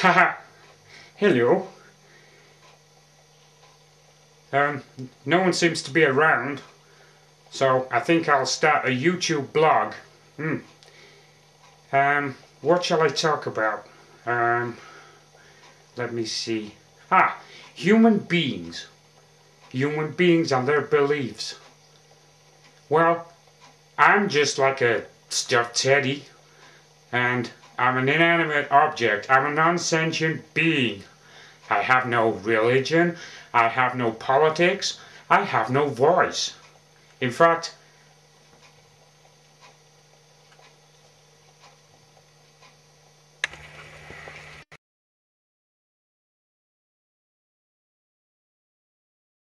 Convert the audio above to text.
Haha. Hello. Um, no one seems to be around, so I think I'll start a YouTube blog. Hmm. Um, what shall I talk about? Um, let me see. Ah, human beings. Human beings and their beliefs. Well, I'm just like a stuffed teddy, and I'm an inanimate object. I'm a non-sentient being. I have no religion. I have no politics. I have no voice. In fact,